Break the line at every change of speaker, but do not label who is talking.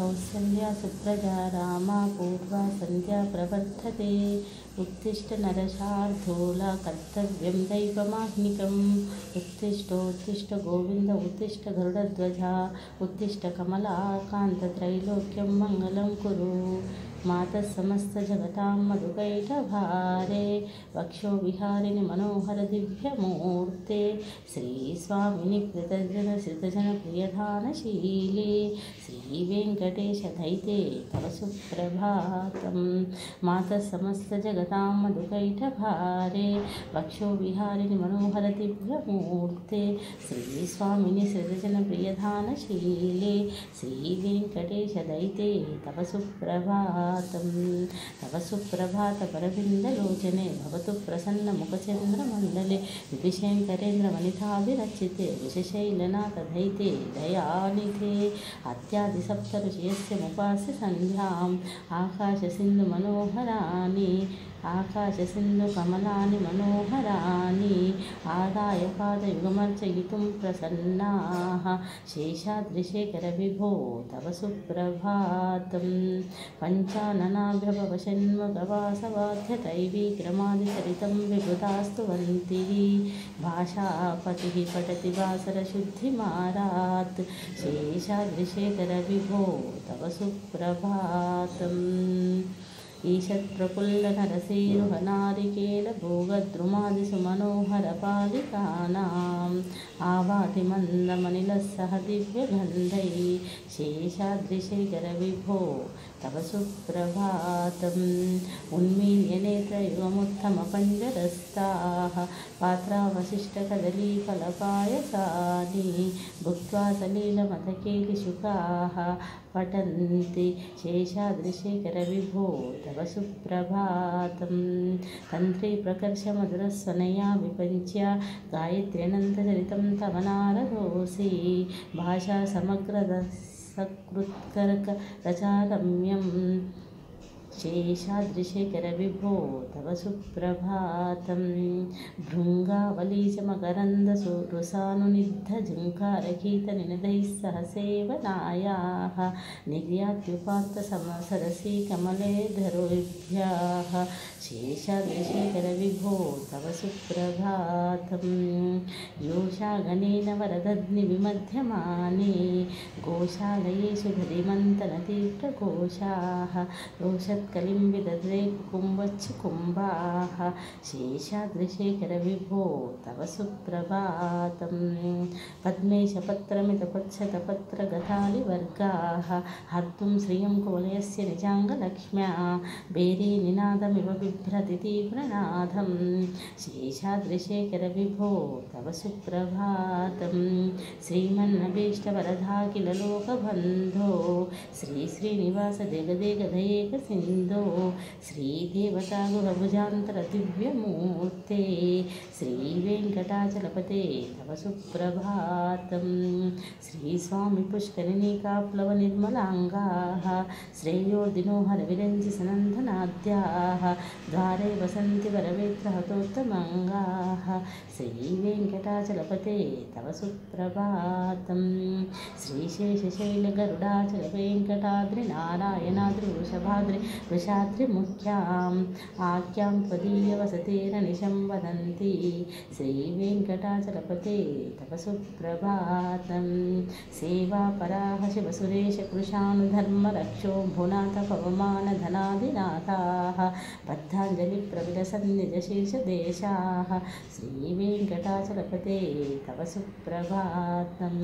कौसल्या सुप्रजा रामा पूर्वा सन्ध्या प्रवर्तते उत्तिष्ठ नरशार्दूला कर्तव्यं दैवमाह्निकम्। उत्तिष्ठोत्तिष्ठ गोविन्द उत्तिष्ठ गरुडध्वजा। उत्तिष्ठ कमलाकान्तत्रैलोक्यं मङ्गलं कुरु मातः समस्तजगतां मधुकैटभारे वक्षोविहारिणि मनोहरदिव्यमूर्ते श्रीस्वामिनि कृतजनश्रितजनप्रियधानशीले श्रीवेङ्कटेशधैते तव सुप्रभातं मातः समस्तजगतां मधुकैटभारे वक्षोविहारिणि मनोहरदिव्यमूर्ते श्रीस्वामिनि सृजनप्रियधानशीले श्रीवेङ्कटेशदैते तव सुप्रभा तव सुप्रभातपरविन्दलोचने भवतु प्रसन्नमुखचन्द्रमण्डले। विधिशङ्करेन्द्रमणिताभिरचिते विशशैलनाथधैते दयानिधे। अत्यादिसप्तऋषयस्य मुपास्य सन्ध्याम्। आकाशसिन्धुमनोहराणि आकाशसिन्धुकमलानि मनोहराणि। आदाय पादयुगमर्चयितुं प्रसन्नाः। शेषाद्रिशेखरविभो तव सुप्रभातं पञ्चाननाभ्यभवषण्मुखवासवाध्यतैवीक्रमादिचरितं विभुतास्तुवन्ति भाषापतिः पठति वासरशुद्धिमारात्। शेषाद्रिशेखरविभो तव सुप्रभातम् ईषत्प्रफुल्लनरसेरुहनारिकेलभोगद्रुमादिसुमनोहरपालिकानाम् आवातिमन्दमनिलः सह दिव्यगन्धैः शेषाद्रिशेखरविभो तव सुप्रभातम् उन्मील्यनेत्रयुगमुत्तमपञ्जरस्ताः पात्रावशिष्टकदलीफलपायसानि भुक्त्वा सलीलमथकेलिशुकाः पठन्ति शेषाद्रिशेखरविभो तव सुप्रभातं तन्त्री प्रकर्षमधुरस्वनया विपञ्च्या गायत्र्यनन्तचरितं तव नारदोऽसि। भाषा समग्रसकृत्कर्करचारम्यम् शेषाद्रिशेखरविभो तव सुप्रभातं भृङ्गावलीचमकरन्दसुरुसानुनिद्धझुङ्कारगीतनिनदैः सह सेवनायाः कमले धरुभ्यः शेषाद्रिशेखरविभो तव सुप्रभातं योषागणेन वरदग्निविमध्यमाने गोशालयेषु धरिमन्तनतीर्थघोषाः रोषत् कलिं विदधे कुम्भच्छकुम्भाः शेषाद्रिशेखरविभो तव सुप्रभातं पद्मेशपत्रमितपच्छतपत्रगतालिवर्गाः हर्तुं श्रियं कुवलयस्य निजाङ्गलक्ष्म्या बेरीनिनादमिव बिभ्रति तीव्रनादं शेषाद्रिशेखरविभो तव सुप्रभातं श्रीमन्नभीष्टवरदाखिल लोकबन्धो श्रीश्रीनिवासदेगदेगधयेकसिन्धु सिन्धो श्रीदेवतागुहभुजान्तरदिव्यमूर्ते श्रीवेङ्कटाचलपते तव सुप्रभातं श्रीस्वामिपुष्करिणीकाप्लवनिर्मलाङ्गाः श्रेयोर्दिनोहरविरञ्जि सनन्दनाद्याः द्वारे वसन्ति वरवेत्रहतोत्तमङ्गाः श्रीवेङ्कटाचलपते तव सुप्रभातं श्रीशेषशैलगरुडाचलवेङ्कटाद्रिनारायणाद्रिवृषभाद्रि वृषाद्रिमुख्याम् आख्यां त्वदीयवसतेरनिशं वदन्ति। श्रीवेङ्कटाचलपते तव सुप्रभातं सेवापराः शिवसुरेशकृशानुधर्मरक्षो भुनाथ पवमानधनादिनाथाः बद्धाञ्जलिप्रविलसन्निजशीर्षदेशाः श्रीवेङ्कटाचलपते तव सुप्रभातम्